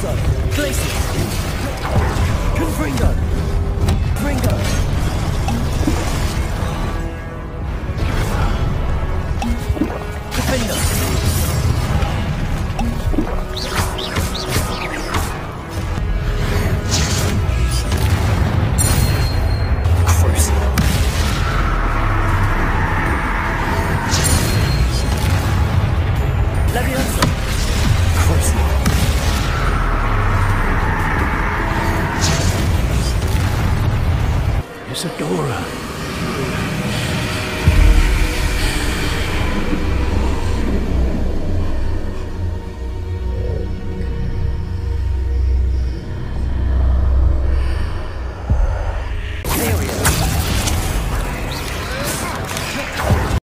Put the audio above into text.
Calypso, Glacier, Confringo, Ringo. Defender. Leviosa. Crucial. Isadora.